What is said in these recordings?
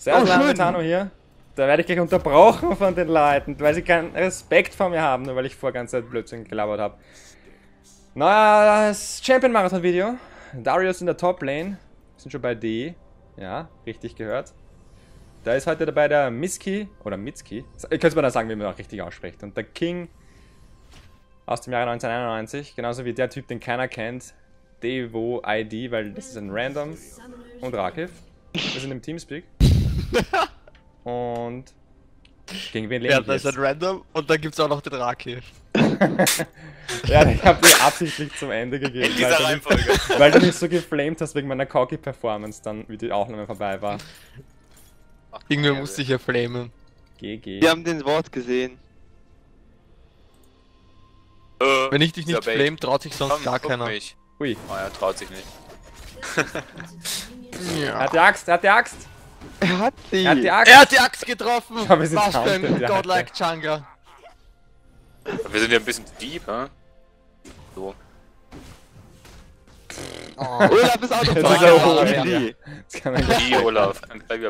Servus, Oh, schön. Lametano hier. Da werde ich gleich unterbrochen von den Leuten, weil sie keinen Respekt vor mir haben, nur weil ich vor ganze Zeit Blödsinn gelabert habe. Neues Champion-Marathon-Video. Darius in der Top-Lane. Sind schon bei D. Ja, richtig gehört. Da ist heute dabei der Miski, oder Mitski. Ihr könnt mir dann sagen, wie man auch richtig ausspricht. Und der King aus dem Jahre 1991. Genauso wie der Typ, den keiner kennt. Devo ID, weil das ist ein Random. Und Rakiv. Wir sind im Teamspeak. Und gegen wen leben Ja, ich da ist ein Random und dann gibt's auch noch den Raki. ja, ich hab dir absichtlich zum Ende gegeben. In dieser weil, du mich, weil du mich so geflamed hast wegen meiner cocky Performance dann, wie die Aufnahme vorbei war. Irgendwer musste ich ja flamen. GG. Wir haben den Wort gesehen. Äh, Wenn ich dich nicht flame, traut sich sonst Komm, gar keiner. Mich. Ui. Oh, er traut sich nicht. Er Ja. hat die Axt, er hat die Axt! Er hat sie. Er hat die Axt! Er hat die Axt getroffen! Wir sind Was für ein ja. Godlike Changa. Wir sind ja ein bisschen deep, hä? So. Oh. Olaf ist out of Das ist mana. ja. die. Das kann man nicht. Die Olaf.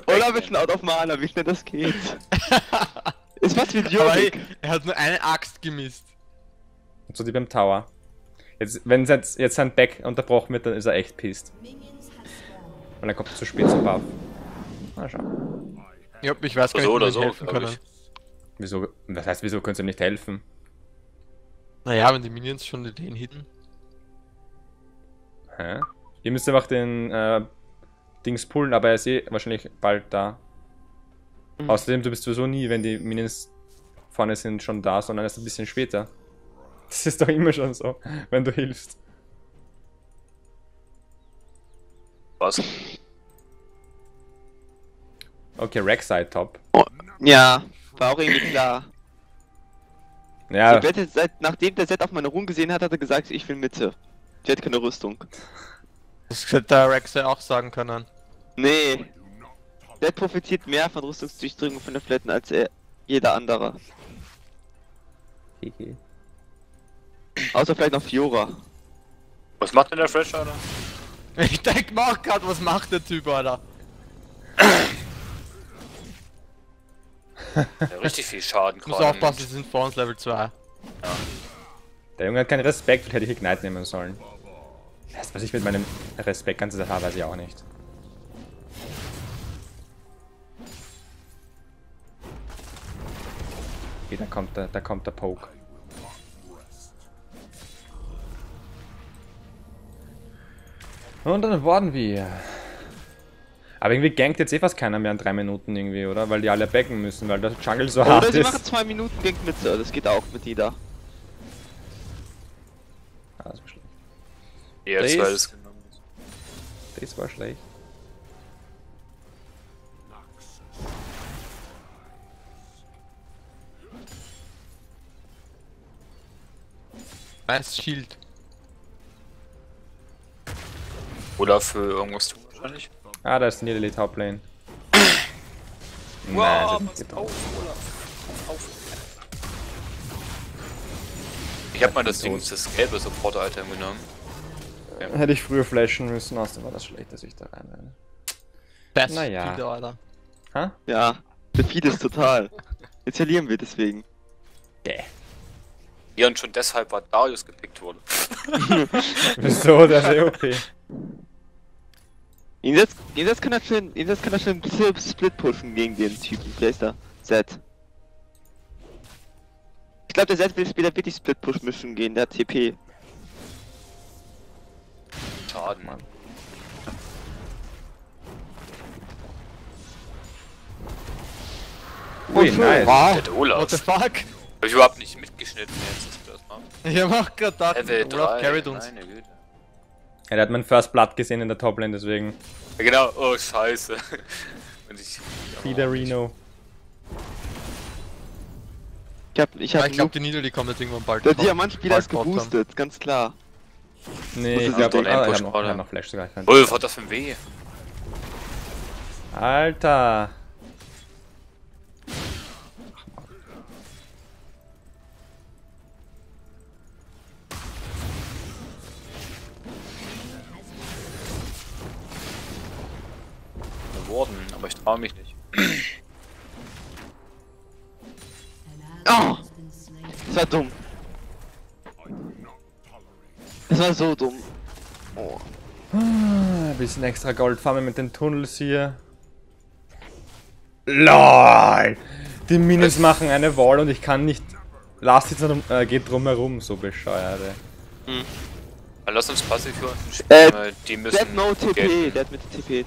Olaf ist schon out of mana, wie schnell das geht. ist fast wie Jorik. er hat nur eine Axt gemisst. So die beim Tower. Jetzt, wenn jetzt, jetzt sein Back unterbrochen wird, dann ist er echt pissed. Weil dann kommt er zu spät zum Buff. Na schau. Ja, ich weiß gar So nicht, wie so, helfen können. ich. Wieso, was heißt, wieso könnt ihr ihm nicht helfen? Naja, wenn die Minions schon den hitten. Hä? Ihr müsst einfach den äh, Dings pullen, aber er ist eh wahrscheinlich bald da. Mhm. Außerdem, du bist sowieso nie, wenn die Minions vorne sind, schon da, sondern erst ein bisschen später. Das ist doch immer schon so, wenn du hilfst. Was? Okay, Rek'Sai top. Ja, war auch irgendwie klar. Ja, Der Bett ist seit, nachdem der Set auf meine Ruhen gesehen hat, hat er gesagt, ich will Mitte. Die hat keine Rüstung. Das hätte der Rexer auch sagen können. Nee. Der profitiert mehr von Rüstungsdurchdringung von der Flatten als er, jeder andere. GG. Außer vielleicht noch Fiora. Was macht denn der Fresh, Alter? Ich denk mal auch grad, was macht der Typ, Alter? Ja, richtig viel Schaden Ich muss gerade. aufpassen, sie sind vor uns Level 2. Der Junge hat keinen Respekt, hätte ich Ignite nehmen sollen. Das, was ich mit meinem Respekt ganze Zeit habe, weiß ich auch nicht. Okay, da kommt der, da kommt der Poke. Und dann wurden wir. Aber irgendwie gankt jetzt eh fast keiner mehr in drei Minuten irgendwie, oder? Weil die alle backen müssen, weil der Jungle so hart Oder sie ist. machen zwei Minuten gegen Mitte, das geht auch mit Ida. Ah, das war schlecht. Jetzt, Der weil ist- es genommen ist. Das war schlecht. Nice Shield. Oder für irgendwas tun wahrscheinlich. Ah, da ist die Niederlee Top Lane. Nein, Wow, das getroffen. auf. Auf. Ich hab mal das Ding, das gelbe Support-Item genommen. Hätte ich früher flashen müssen, außerdem war das schlecht, dass ich da rein renne. Best Naja. Shield, Alter. Ha? Ja, der Feed ist total. Jetzt verlieren wir deswegen. Yeah. Ja, und schon deshalb war Darius gepickt wurde. Wieso? Der ist eh OP. Jenseits, jenseits kann er schön, jenseits kann er schön ein bisschen Split pushen gegen den Typen. Wer ist da? Zed. Ich glaube, der Zed will später wirklich Split Push mischen gehen, der hat TP. Schaden. Mann. Ui, nice. Wow. What the fuck? Hab ich überhaupt nicht mitgeschnitten jetzt, dass wir das machen. Ich hab auch grad gedacht, Olaf 3. carried uns. Meine Güte. Ja, der hat mein First Blood gesehen in der Top Lane, deswegen. Ja, genau. Oh, scheiße. Und ich... Wieder Reno. Ich hab, ich Ja, hab ich glaube, die Niederli kommt jetzt irgendwann bald. der Diamantspieler ist geboostet, ganz klar. Nee, ich glaube, ah, doch ich hab noch, hab noch Flash sogar. Ulf, hat das für ein Weh? Alter. geworden, aber ich traue mich nicht. Ah! Oh! Das war dumm. Das war so dumm. Oh. Ein bisschen extra Goldfarmen mit den Tunnels hier. LOL! Die Minus machen eine Wall und ich kann nicht. Lass jetzt drum, äh, geht drumherum, so bescheuert. Hm. Lass uns passiv hören. Äh, die müssen. Dead no TP, Dead mit TP.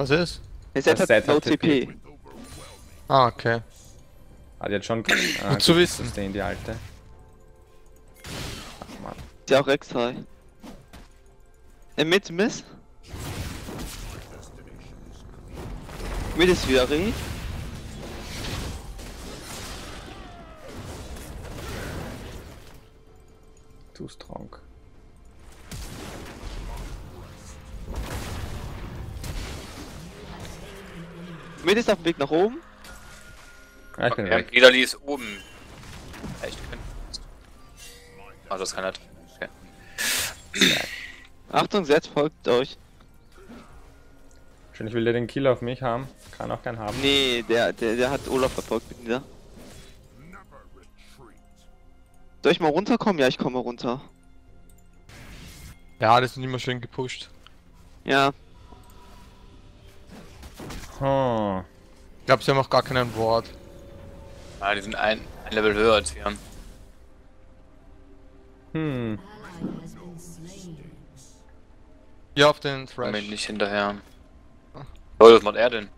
Was ist? Der Set Das hat hat TP. Ah, okay. Hat jetzt schon. Ah, Gut zu wissen. Sustain, die alte. Ach man. Ist ja auch extra. Äh, mit Miss? Mit ist wieder Reh. Too strong. Mit ist auf dem Weg nach oben. Ja, ich bin Okay, weg. Niederli ist oben. Echt? Ah, das kann er. Okay. Achtung, Set folgt euch. Schön, ich will der den Kill auf mich haben. Kann auch keinen haben. Nee, der, der, der hat Olaf verfolgt mit dieser. Soll ich mal runterkommen? Ja, ich komme runter. Ja, das sind immer schön gepusht. Ja, Hm. Ich glaube, sie haben auch gar keinen Wort. Ah, die sind ein, ein Level höher als wir. Hm. Ja, auf den Thrash. nicht hinterher. Oh, was macht er denn?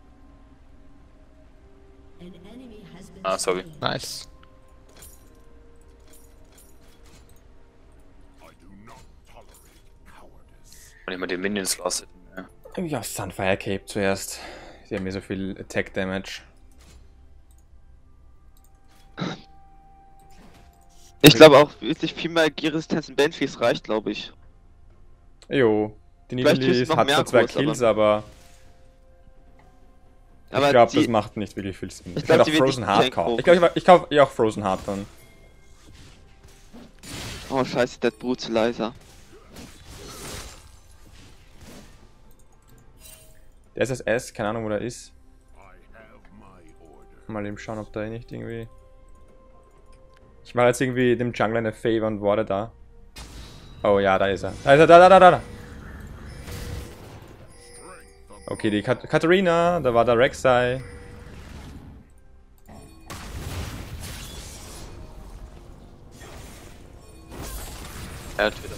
Ah, sorry. Nice. Und ich mal die Minions lastet. Ja. Ja, Sunfire Cape zuerst. Die haben mir so viel Attack Damage. ich glaube auch wirklich viel mehr G-Resistenz in Banshees reicht, glaube ich. Jo. Die Nidalee hat zwar zwei Kills, aber, Aber ich glaube, das macht nicht wirklich viel Sinn. Ich, glaub, kann auch Frozen Tank kaufen. Ich glaube, ich, ich kaufe ja auch Frozen Heart dann. Oh scheiße, der Brut zu leiser. Der SSS, keine Ahnung, wo der ist. Mal eben schauen, ob da nicht irgendwie. Ich mache jetzt irgendwie dem Jungler eine Favor und warte da. Oh ja, da ist er. Da ist er, da, da, da, da. da. Okay, die Kat Katharina, da war der Rek'Sai. Er hat wieder.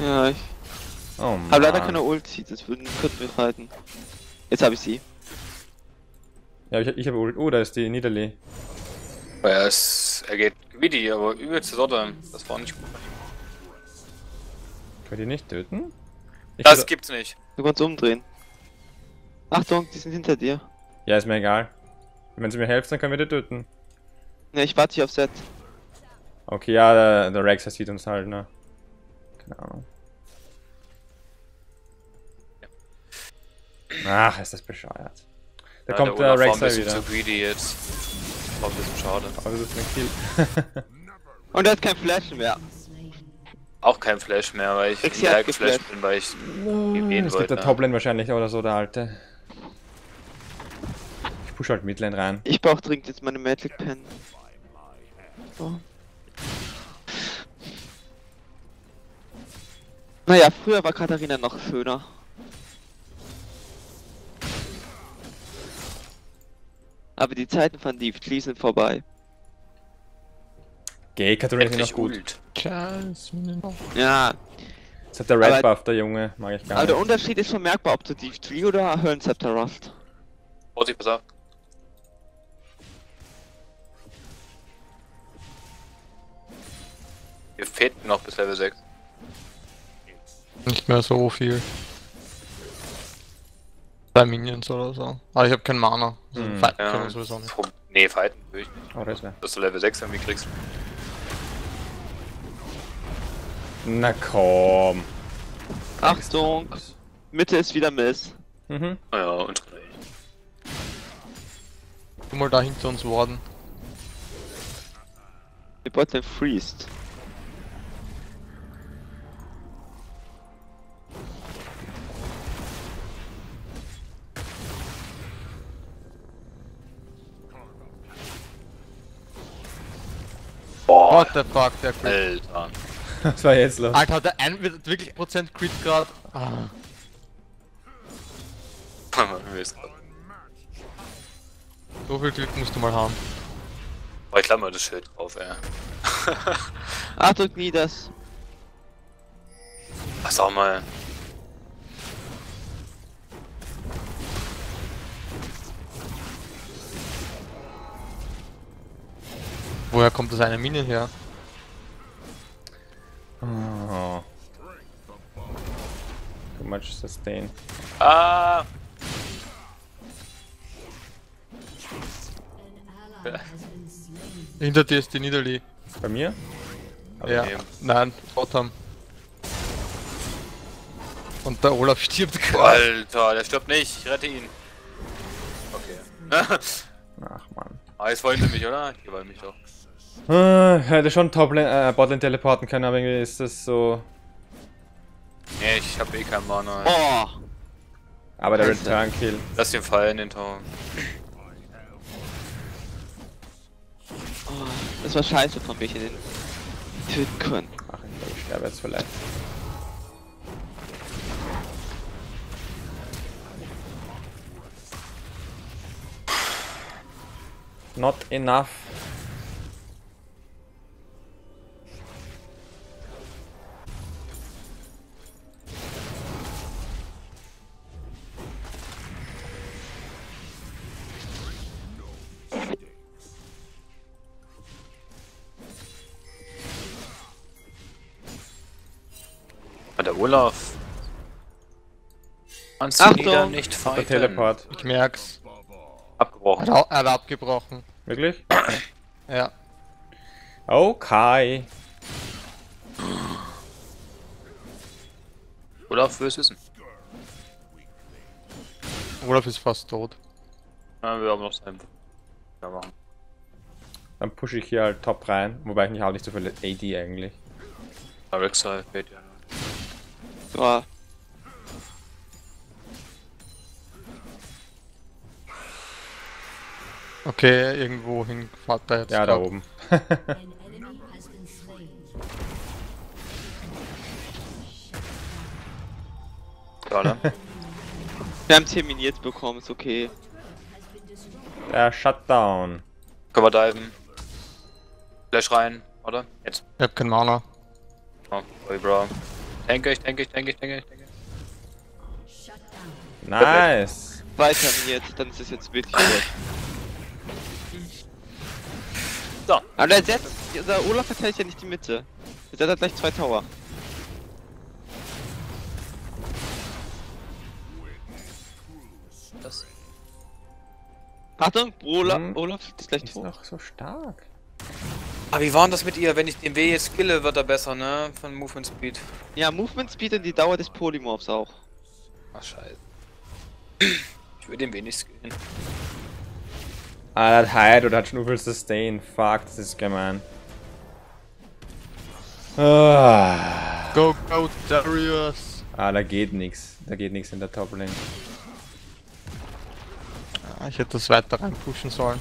Ja, ich Oh Mann. habe leider keine Ulti, das würden könnten wir fighten. Jetzt habe ich sie. Ja, ich, ich habe Ult. Oh, da ist die Niederlee. Er ist. Er geht wie die, aber übelste Sorte. Das war nicht gut. Könnt ihr nicht töten? Ich Das gibt's nicht. Du kannst umdrehen. Achtung, die sind hinter dir. Ja, ist mir egal. Wenn sie mir helfen, dann können wir die töten. Ne, ich warte hier auf Set. Okay, ja, der, der Rex sieht uns halt, ne? Keine Ahnung. Ach, ist das bescheuert. Da Ja, kommt der, ein Rex bisschen wieder. zu greedy jetzt. War ein bisschen schade. Aber das ist ein Kill. Und er hat kein Flash mehr. Auch kein Flash mehr, weil ich hinterher geflasht bin, weil ich Oh, gehen es gibt wollte. der Toplane wahrscheinlich oder so, der alte. Ich push halt Midlane rein. Ich brauche dringend jetzt meine Magic Pen. So. Naja, früher war Katharina noch schöner. Aber die Zeiten von Deep Tree sind vorbei. Gay, Katharina ist endlich noch gut. Ult. Ja, Jetzt hat der Red Aber- Buff, der Junge, mag ich gar aber der nicht. Unterschied ist schon merkbar, ob du Deep Tree oder Höllenscepter Rust. Vorsicht, pass auf. Wir fehlt noch bis Level 6. Nicht mehr so viel. Zwei Minions oder so. Aber ich habe keinen Mana. Also Hm. fighten Ja. können wir sowieso nicht. Nee, fighten will ich nicht. Oh, das wär. Dass du Level 6 irgendwie kriegst. Na komm. Achtung, Mitte ist wieder Miss. Mhm. Naja, und Guck mal da hinter uns worden. Die Botlane freest. What the fuck, der Crit. Alter. Was war jetzt los? Alter, der ein wird wirklich Prozent Crit grad. Ah. So viel Glück musst du mal haben. Aber ich klammer das Schild drauf, ey. Achtung, nie das. Ach, sag mal. Woher kommt das eine Mine her? Oh. Too much sustain. Ah! Hinter dir ist die Niederli. Bei mir? Ja. nee. Nein, Rotham. Und der Olaf stirbt gerade. Alter, der stirbt nicht. Ich rette ihn. Okay. Ach man. ah, jetzt wollen sie mich, oder? Die wollen mich doch. Äh, hätte schon Toplane, äh, Botlane teleporten können, aber irgendwie ist das so. Nee, ich hab eh keinen Mana. Oh, Aber der. Return Kill. Lass den fallen, den Tor. oh, das war scheiße von mir, ich den töten können. Ach, ich glaube, ich sterbe jetzt vielleicht. Not enough. Ah, der Olaf. Kannst Achtung! du wieder nicht Der fighten. Teleport. Ich merk's. Er Abgebrochen. hat, er hat abgebrochen. Wirklich? Ja. Okay. Olaf, willst du wissen? Olaf ist fast tot. Ja, wir haben noch sein. Ja, machen. Dann pushe ich hier halt top rein. Wobei ich nicht habe nicht so viel AD eigentlich. Alexa ja. Ja, Okay, irgendwo hin fährt er jetzt. Ja, da grad. oben. An enemy has been slain. Ja, ne? wir haben terminiert bekommen, ist okay. Der Shutdown. Können wir diven. Flash rein, oder? Jetzt. Ich hab kein Mana. Oh, sorry, Bro. Denke ich, denke ich, denke ich, denke ich, denke ich. Shut down. Nice. Zwei terminiert, dann ist es jetzt wirklich gut. So. Aber der Zed, der Olaf verteidigt ja nicht die Mitte. Der hat gleich zwei Tower. Das. Achtung, Olaf, Hm. Olaf ist gleich Ist tot. noch so stark. Aber wie war denn das mit ihr? Wenn ich den W jetzt skille, wird er besser, ne? Von Movement Speed. Ja, Movement Speed und die Dauer des Polymorphs auch. Ach, scheiße. Ich will den W nicht skillen. Ah, das Hide oder hat schon viel Sustain. Fuck, das ist gemein. Ah, Go, go, Darius! ah da geht nix. Da geht nix in der Top-Lane. Ah, Ich hätte das weiter reinpushen sollen.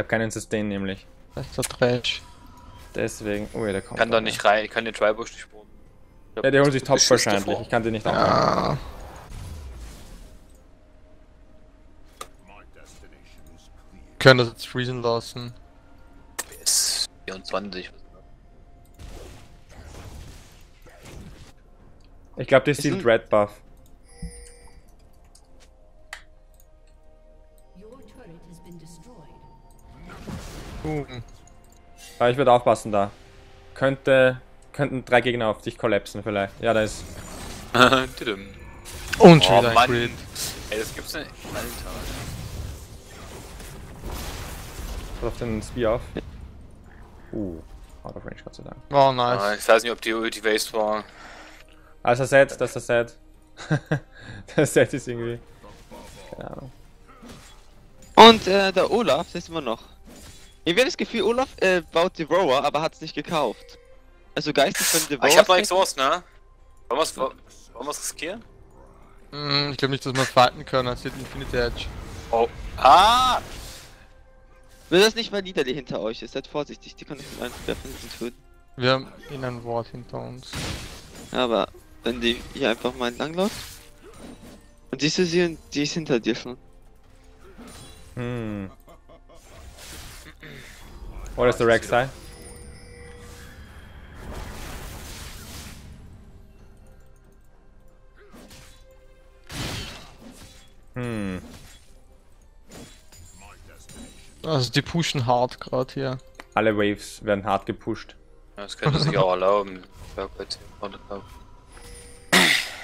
Habe keinen Sustain nämlich. Das ist der Trash. Deswegen. Oh ja, der kommt. Ich kann da aber. nicht rein, ich kann den Tribush nicht boten. Ja, der holt sich Top wahrscheinlich. Ich kann den nicht aufnehmen. Ah, können das jetzt freezen lassen. Bis 24. Ich glaube, die Ist stealt ein- Red Buff. Uh, Aber ich würde aufpassen da. Könnte. Könnten drei Gegner auf dich kollapsen vielleicht. Ja, da ist. Und schon oh wieder ein Mann. Ey, das gibt's nicht. Alter. Pass auf den Spear auf. Uh, out of range, Gott sei Dank. Oh, Ah, nice. ich weiß nicht, ob die Ulti Waste war. Ah, ist das Set, das ist das Set. das Set ist irgendwie. Keine Ahnung. Und äh, der Olaf, das ist immer noch. Irgendwie ich das Gefühl, Olaf äh, baut Devourer, aber hat es nicht gekauft. Also geistig von Ah, Devourer. ich hab noch Exhaust, ne? Wollen wollen wir's riskieren? Hm, ich glaube nicht, dass wir fighten können. Es hat Infinity Edge. Oh. Ah! Wenn das nicht Valida, die hinter euch ist, seid vorsichtig, die kann ich mit einem Treffer hinten töten. Wir haben in ein Wort hinter uns. Aber wenn die hier einfach mal entlang läuft. Und siehst du sie und die ist hinter dir schon. Hm. Oh, das ist der Rek'Sai. Hm. Also die pushen hart gerade hier. Alle Waves werden hart gepusht. Ja, Das könnte sich auch erlauben. Ja, bei 10 Prozent.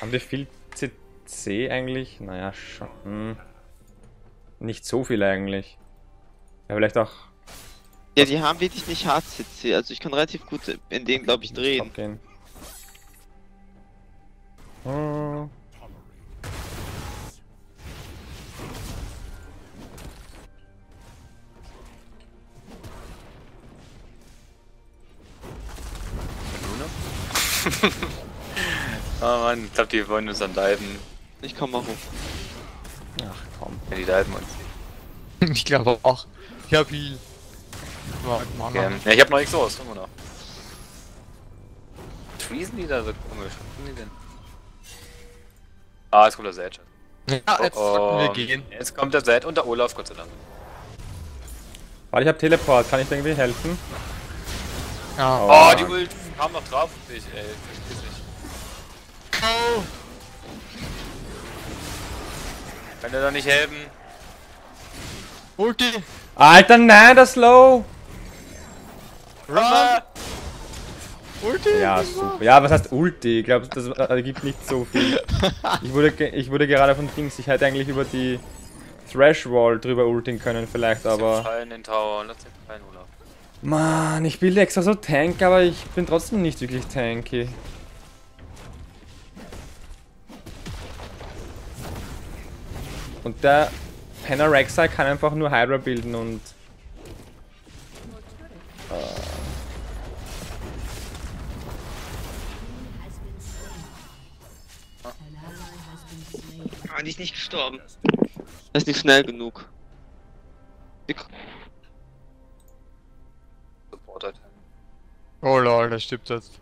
Haben wir viel CC eigentlich? Naja, schon. Hm. Nicht so viel eigentlich. Ja, vielleicht auch Ja, die haben wirklich nicht hart CC, also ich kann relativ gut in denen, glaube ich, drehen. Gehen. Hm. Oh Mann, ich glaube, die wollen uns dann diven. Ich komm mal hoch. Ach komm. Ja, die diven uns. Ich glaube auch. Ich hab Heal. Okay. Ja, ich hab noch nichts aus, immer noch. Treason die da so komisch? Was tun die denn? Ah, jetzt kommt der Zed. Ja, jetzt sollten wir Oh, gehen. Jetzt kommt der Zed und der Olaf, Gott sei Dank. Warte, ich hab Teleport. Kann ich irgendwie helfen? Ja. Oh, die Ult kam noch drauf auf dich, ey. Versteh's nicht. Kann der da nicht helfen? Ulti! Alter, nein, das Low! Ah! Ulti! Ja, super. Ja, was heißt Ulti? Ich glaube, das äh, gibt nicht so viel. Ich wurde, ich wurde gerade von Dings, ich hätte eigentlich über die Thrash Wall drüber ulten können vielleicht, Aber fallen den Tower und lass den fallen, Olaf. Mann, ich bilde extra so Tank, aber ich bin trotzdem nicht wirklich tanky. Und der Penner kann einfach nur Hydra bilden und... Ah, die ist nicht gestorben. Das ist nicht schnell genug. Die-. Oh lol, der stirbt jetzt.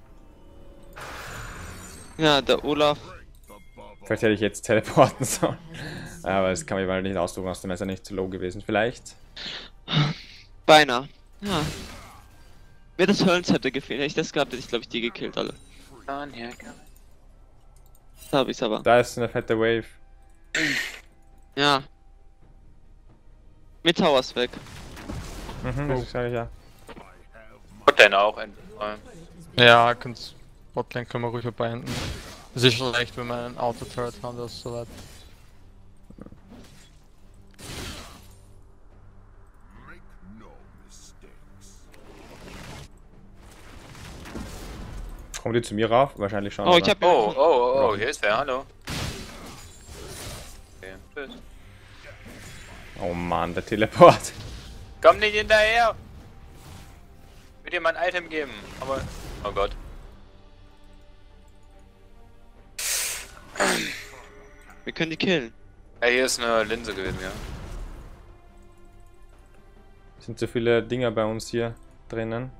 Ja, der Olaf. Vielleicht hätte ich jetzt teleporten sollen. Aber das kann ich mal nicht ausdrucken, aus dem ist er nicht zu low gewesen. Vielleicht. Beinahe. Ja. Mir das Höllenzepter gefehlt. Hätte ich das gehabt, hätte ich glaube ich die gekillt alle. Da hab ich's aber. Da ist eine fette Wave. Ja. Mit Towers weg. Mhm, das sag ich ja. Und deine auch endlich. Ja, kannst. Botlane können wir ruhig beenden. Es ist schlecht, wenn wir einen Auto-Turret haben, das ist soweit. Kommt die zu mir rauf? Wahrscheinlich schon. Oh, ich hab Oh, oh, oh, oh, hier ist wer, hallo. Okay, tschüss. oh Mann, der Teleport. Komm nicht hinterher! Ich will dir mein Item geben, aber. Oh Gott. Wir können die killen. Ja, hier ist eine Linse gewesen, ja. Sind so viele Dinger bei uns hier drinnen.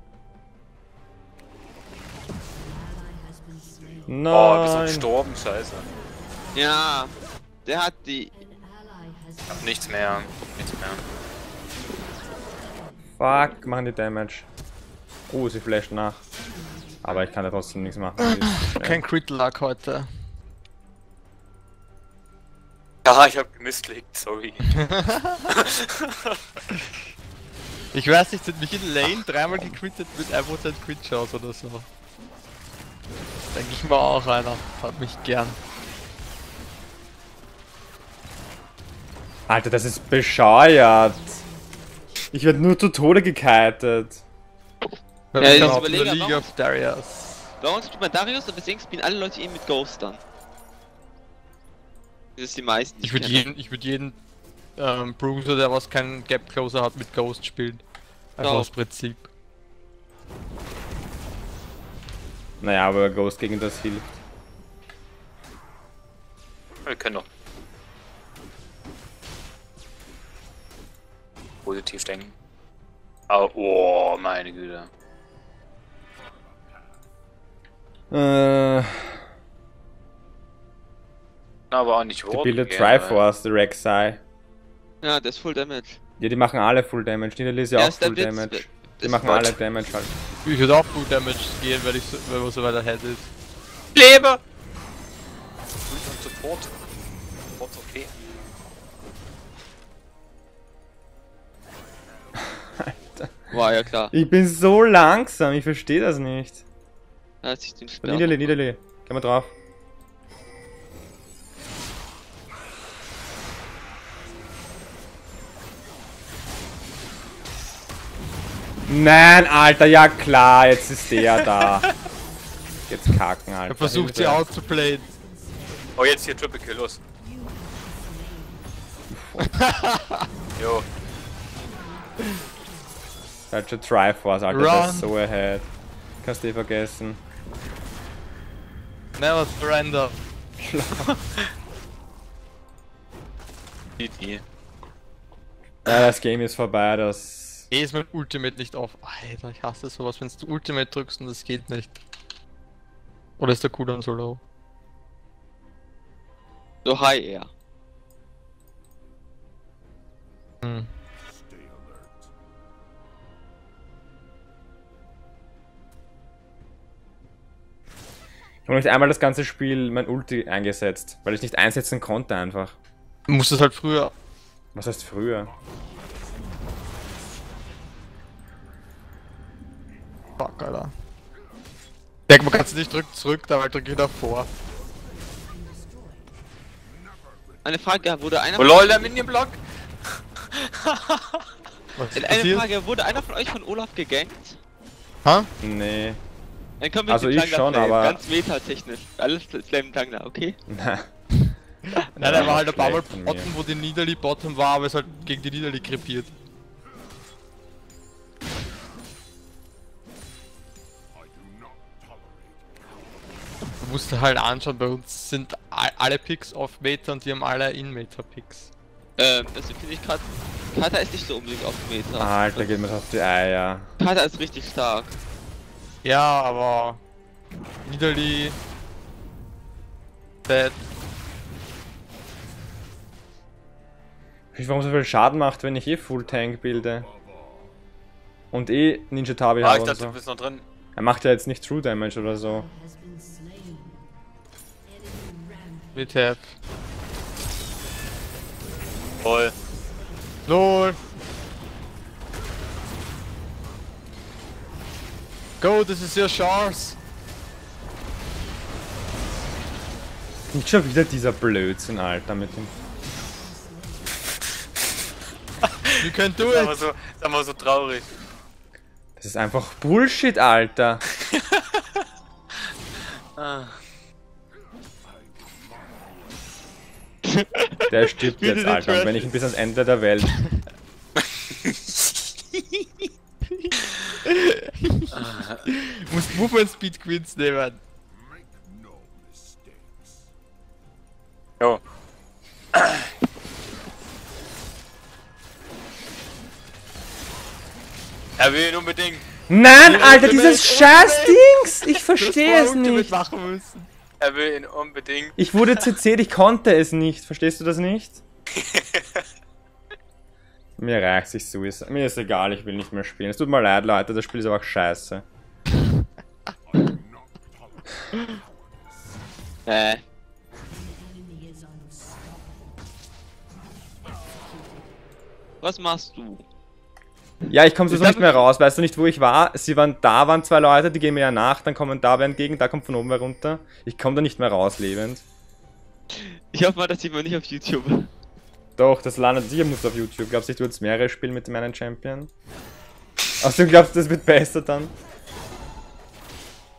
Been slain. Oh, bist du Nein. gestorben, scheiße. Ja. Der hat die. Has Hab nichts mehr. Nichts mehr. Fuck, machen die Damage. Oh, sie flasht nach. Aber ich kann da trotzdem nichts machen. sie schnell. Kein Crit-Luck heute. Ja, ich hab gemistklickt, sorry. Ich weiß nicht, sind mich in Lane dreimal gecrittet mit 1% Crit-Chance oder so. Denke ich mal auch einer. Hat mich gern. Alter, das ist bescheuert. Ich werde nur zu Tode gekitet. Ja, jetzt auf überlege der aber League auch- of Darius. Bei uns spielt man Darius und deswegen spielen alle Leute ihn mit Ghost dann. Das ist die meisten. die Ich würde jeden, ich würde jeden ähm, Bruiser, der was keinen Gap Closer hat, mit Ghost spielen. Einfach Ja. aus Prinzip. Naja, aber Ghost gegen das hilft. Wir können doch. Positiv denken. Oh, oh, meine Güte. Äh, Aber auch nicht die rot. bildet gell, Triforce, der Rek'Sai. Ja, der ist Full Damage. Ja, die machen alle Full Damage. Nidalee ist ja Ja, auch Full Damage. das Die machen alle Damage halt. Ich würde auch Full Damage gehen, weil, ich so, wenn man so weit ahead ist. Lebe! Und Support. Support okay. War ja klar. Ich bin so langsam, ich verstehe das nicht. Nidalee, Nidalee. Geh mal drauf. Nein, Alter, ja klar, jetzt ist der da. Jetzt kacken, Alter. Er versucht sie Hilfe. outzuplayen. Oh, jetzt hier Triple Kill, los. Jo. Such a Triforce, Alter, das Run. ist so ahead. Kannst du eh vergessen. Never surrender. GG. Ja, das Game ist vorbei, das... Eh ist mein Ultimate nicht auf. Alter, ich hasse sowas, wenn du Ultimate drückst und das geht nicht. Oder ist der Cooldown so low? So high eher. Hm. Ich habe nicht einmal das ganze Spiel mein Ulti eingesetzt, weil ich nicht einsetzen konnte einfach. Du musst es halt früher. Was heißt früher? Fuck, Alter. Denk, man kann es nicht drücken zurück, dabei drücke ich davor. Eine Frage, wurde einer Oh lol, der Minion-Block. Eine passiert? Frage, wurde einer von euch von Olaf gegankt? Ha? Nee. Dann können wir Also ich schon, flamen. aber- Ganz metatechnisch. Alles Flame Jungler, okay? Na. Nein, der war halt ein paar Mal. Bottom, wo die Nidalee Bottom war, aber es halt gegen die Nidalee krepiert. Musst dir halt anschauen, bei uns sind alle Picks auf Meta und die haben alle In-Meta-Picks. Ähm, das finde ich gerade. Kata ist nicht so unbedingt auf Meter. Alter, geht mir auf die Eier. Kata ist richtig stark. Ja, aber Nidalee, Bad, Ich warum so viel Schaden macht, wenn ich eh Full Tank bilde. Und eh Ninja Tabi Ah, habe ich und dachte, so. du bist noch drin. Er macht ja jetzt nicht True Damage oder so. Mit Tap. Voll. LOL! Go, this is your chance! Nicht schon wieder dieser Blödsinn, Alter, mit dem. You can do Das ist aber it! so, das ist aber so traurig. Das ist einfach Bullshit, Alter. Ah. Der stirbt jetzt, Alter. Und wenn ich ihn bis ans Ende der Welt. Musst Movement Speed Queens nehmen. Jo. Er will ihn unbedingt. Nein, Alter, dieses Scheiß-Dings! Ich verstehe es nicht. machen müssen. Er will ihn unbedingt. Ich wurde CC'd, ich konnte es nicht. Verstehst du das nicht? Mir reicht sich so. Ist, mir ist egal, ich will nicht mehr spielen. Es tut mir leid, Leute, das Spiel ist einfach scheiße. Äh, was machst du? Ja, ich komme so Ich nicht mehr raus. Weißt du nicht, wo ich war? Sie waren da, waren zwei Leute, die gehen mir ja nach, dann kommen da wer entgegen, da kommt von oben wer runter. Ich komme da nicht mehr raus, lebend. Ich hoffe mal, das sieht man nicht auf YouTube. Doch, das landet sicher muss auf YouTube. Glaubst du, ich tue jetzt mehrere Spiele mit meinem Champion? Außerdem glaubst du, das wird besser dann?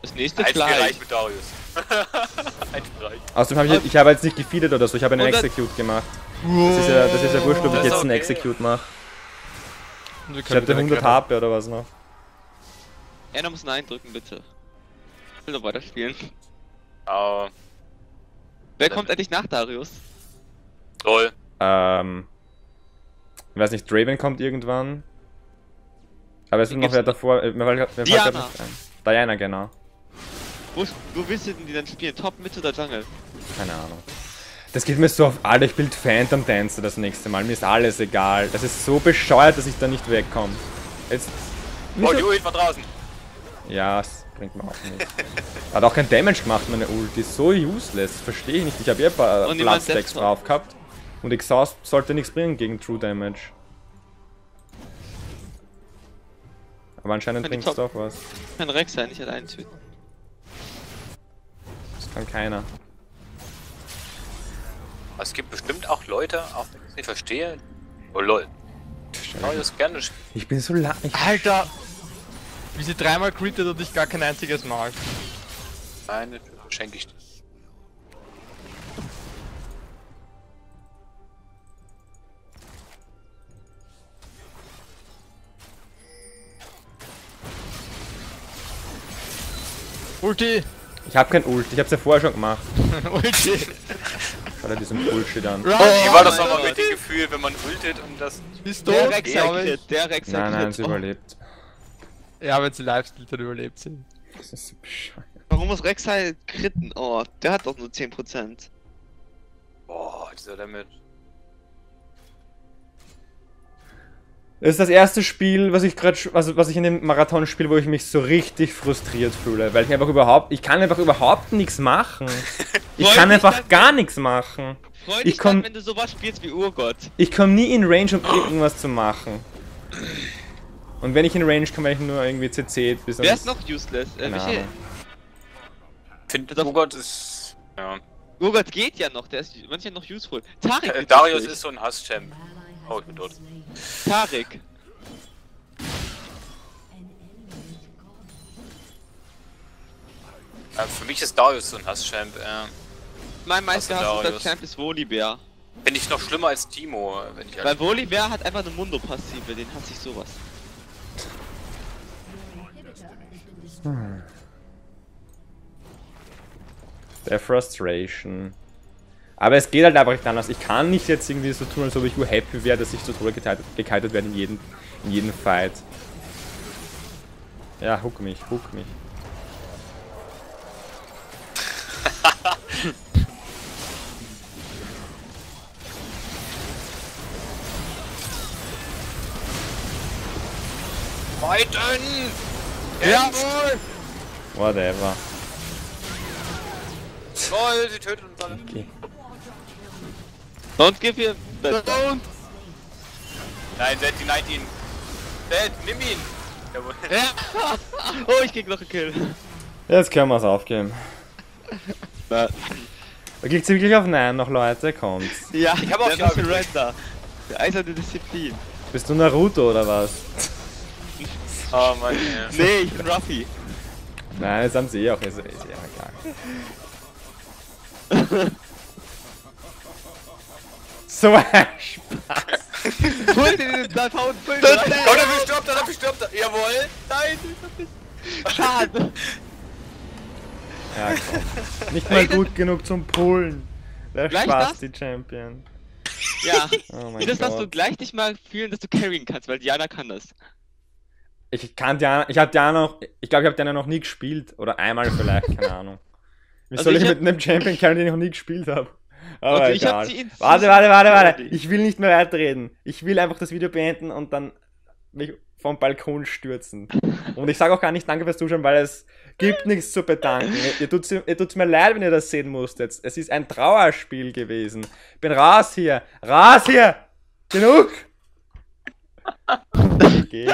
Das nächste gereicht mit Darius. Außerdem habe ich, ich habe jetzt nicht gefeedet oder so, ich habe einen Execute gemacht. Das ist ja, das ist ja wurscht, ob ich jetzt einen. Execute mache. Und wir Ich hatte wieder 100 wegrennen. HP oder was noch. Einer muss Nein drücken, bitte. Ich will noch weiterspielen. Oh. Wer kommt endlich nach Darius? Lol. Ähm. Ich weiß nicht, Draven kommt irgendwann. Aber es ist Wen noch wer davor. äh, Mir fällt mir fällt Diana. nicht ein. Diana, genau. Wo, wo willst du denn die dann spielen? Top, Mitte oder Jungle? Keine Ahnung. Das geht mir so auf alle. Ich bild Phantom Dancer das nächste Mal. Mir ist alles egal. Das ist so bescheuert, dass ich da nicht wegkomme. Jetzt. Oh, die Ult war draußen. Ja, es bringt mir auch nichts. Hat auch kein Damage gemacht, meine Ult. Die ist so useless. Verstehe ich nicht. Ich habe eh ein paar Bloodstacks drauf gehabt. Und Exhaust sollte nichts bringen gegen True Damage. Aber anscheinend bringt es doch was. Kann Rex sein, ich allein töten. Das kann keiner. Es gibt bestimmt auch Leute, auch wenn ich es nicht verstehe. Oh lol. Darius gerne spielen. Ich bin so lang. Ich Alter! Wie sie dreimal crittet und ich gar kein einziges Mal. Eine schenke ich dir. Ulti! Ich habe kein Ult, ich hab's ja vorher schon gemacht. Ulti! Dir diesen Bullshit an. Run! Wie war das nochmal mit dem Gefühl, wenn man ultet und das. Bist Der tot, Rex hat ich. Der Rex hat Nein, nein, sie Oh, überlebt. Ja, wenn sie Livestream dann überlebt sind. Das ist so bescheuert. Warum muss Rex halt critten? Oh, der hat doch nur 10%. Boah, dieser Damage. Das ist das erste Spiel, was ich gerade, was, was ich in dem Marathon spiele, wo ich mich so richtig frustriert fühle, weil ich einfach überhaupt, ich kann einfach überhaupt nichts machen. Ich kann einfach dann- gar nichts machen. Freu Ich dich komm- dann, wenn du sowas spielst wie Urgott. Ich komme nie in Range, um irgendwas zu machen. Und wenn ich in Range komme, ich nur irgendwie CC bis Wer ist noch useless? Äh, Michael. Ahnung. Find, Das- oh Gott ist. Ja. Urgott geht ja noch, der ist manchmal noch useful. Tarek Äh, Darius ist so ein Hasschamp. Ally Oh, ich bin tot. Tarek. Äh, für mich ist Darius so ein Hasschamp. Äh, Mein Was meistgehasster ist Darius? Champ ist Volibear. Finde ich noch schlimmer als Timo, wenn ich Weil Volibear hat einfach eine Mundo-Passive, den hasse ich sowas. Destroyed. Der Frustration. Aber es geht halt einfach nicht anders. Ich kann nicht jetzt irgendwie so tun, als ob ich nur happy wäre, dass ich zu Tode gekitet, werde in jedem, in jedem Fight. Ja, hook mich, hook mich. Fighten! Jawohl! Whatever. Toll, sie tötet uns alle. Okay. Don't give him that. Und Nein, Zed, denied ihn. Zed, nimm ihn! Jawohl. ja. Oh, ich krieg noch einen Kill. Jetzt können wir es aufgeben. Na, Da gibt's wirklich auf Nein noch Leute, kommt. ja, Ich hab Ja war gedrückt. Surrender. Der eiserne Disziplin. Bist du Naruto oder was? Oh Mann, ey. Nee, ich bin Ruffy. Nein, das haben sie eh auch. Ist, ist eh egal. so ein Spaß. Hol dir den da tausend Fünf. Komm, er bestirbt, er bestirbt. Jawohl! Nein, Schade. Ja, komm. Nicht mal gut genug zum Pullen. Der Gleich Spaß, das? die Champion. Ja. Oh mein Jedes darfst du gleich dich mal fühlen, dass du carryen kannst, weil Diana kann das. Ich kann Diana, ich hab Diana noch, ich glaube, ich habe Diana noch nie gespielt. Oder einmal vielleicht, keine Ahnung. Wie Also soll ich, ich mit hab- einem Champion carryen, den ich noch nie gespielt habe? Aber Okay, ich hab sie in warte, warte, warte, warte. 30. Ich will nicht mehr weiterreden. Ich will einfach das Video beenden und dann mich vom Balkon stürzen. Und ich sage auch gar nicht Danke fürs Zuschauen, weil es gibt nichts zu bedanken. Ihr, tut's, ihr tut's mir leid, wenn ihr das sehen musstet. Es ist ein Trauerspiel gewesen. Ich bin raus hier. Raus hier. Genug. Okay.